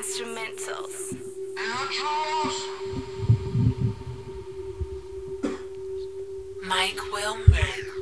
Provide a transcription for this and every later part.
instrumentals. Mike Wilmer.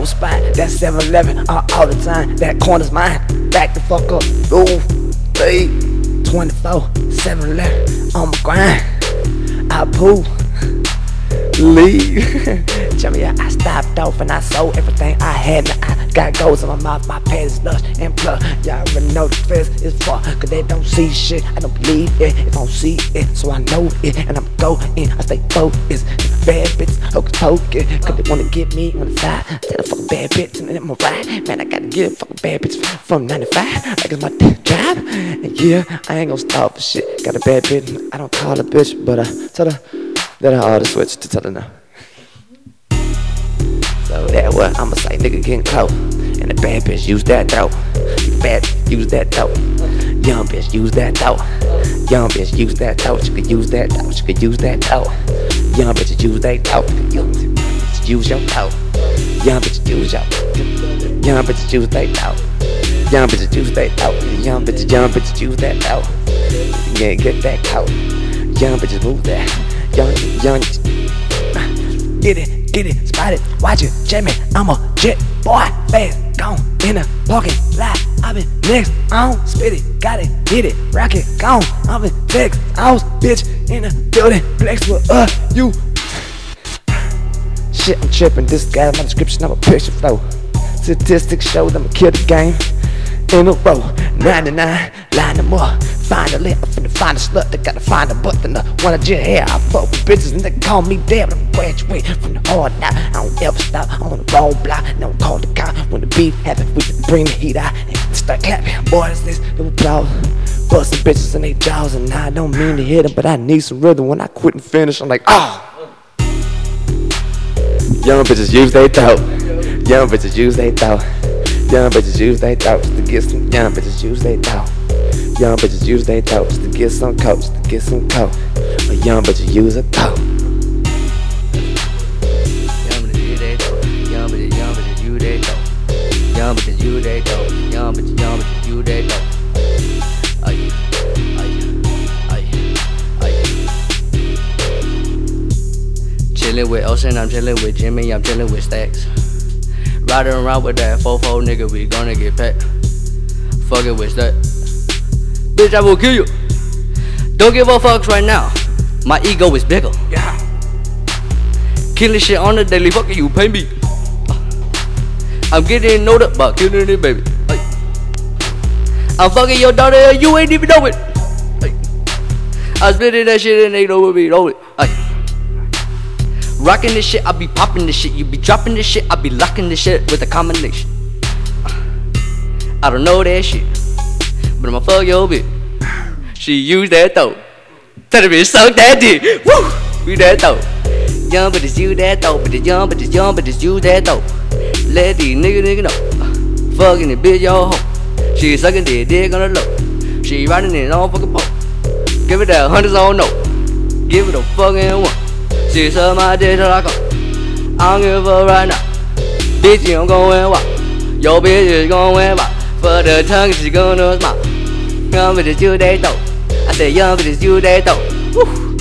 Spot, that 7 Eleven, all, the time. That corner's mine. Back the fuck up. Ooh, three, 24, 7 Eleven, on my grind. I pull, leave. Me, I stopped off and I sold everything I had. I got goals in my mouth, my pants is lush and plug. Y'all already know the fist is far, cause they don't see shit. I don't believe it if I don't see it, so I know it. And I'm going, I stay focused. Bad bitch, hocus pocus, cause they wanna get me on the side. Tell a fucking bad bitch and then I'm ride. Man, I gotta get a bad bitch from 95. Like it's my job. And yeah, I ain't gonna stop for shit. Got a bad bitch, I don't call a bitch, but I tell her that I ought to switch to tell her no. So that what I'ma say, nigga getting close. And the bad bitch use that dope. Bad use that dope. Young bitch use that dope. Young bitch use that dope. She could use that dope. She could use that dope. Young bitch use that dope. Use, use your dope. Young bitch use your. Young bitch use that dope. Young bitch use that dope. Young bitch, young bitch use that dope. Yeah, get that dope. Young bitches move that. Young, young. Get it, get it, spot it, watch it, check me. I'm a jet boy, fast, gone in the parking lot. i been next, on, spit it, got it, hit it, rock it, gone. i been text, house, bitch, in the building, flex with uh, you. Shit, I'm tripping, this guy's my description, I'm a picture flow. Statistics show them a kill the game in a row. 99, line them up. Finally, I'm finna find a slut that gotta find a butt. button. The one I just had, I fuck with bitches and they call me. But I'm graduate from the hard now. I don't ever stop, on the wrong block. Don't call the cop when the beef happen. We can bring the heat out and start clapping. Boy, this little applause. Busting bitches in their jaws, and I don't mean to hit them, but I need some rhythm. When I quit and finish, I'm like, ah. Young bitches use they thought. Young bitches use they thought. Young bitches use they thoughts to get some. Young bitches use they thought. Young bitches use they thoughts to get some coats, to get some coat. A young bitch use a coat. Young bitches you they dope. Young bitches, young bitches you they dope. Ay. Chillin' with Ocean, I'm chillin' with Jimmy, I'm chillin' with Stacks. Riding around with that fofo nigga, we gonna get packed. Fuck it with that. Bitch, I will kill you. Don't give a fuck right now. My ego is bigger. Yeah. Killing shit on the daily, fucking you pay me. I'm getting older, but killing it, baby. I'm fucking your daughter, and you ain't even know it. I'm spitting that shit and they know what we know it. Rocking this shit, I be popping this shit. You be dropping this shit, I be locking this shit with a combination. I don't know that shit, but I'ma fuck your bitch. She use that though. Tell the bitch suck that. Woo! use that though. Young but it's you that though. But it's young, but it's young, but it's you that though. Let these nigga nigga know. Fucking the bitch yo ho She sucking the dick on the low. She riding it on fucking pole. Give it that hundreds on no. Give it a fucking one. She suck my dick till I go. I don't give a right now. Bitch, you don't go and. Your bitch is going wild, For the tongue, she gonna smile. Young but the you they though. Said young it's you they though. Woo.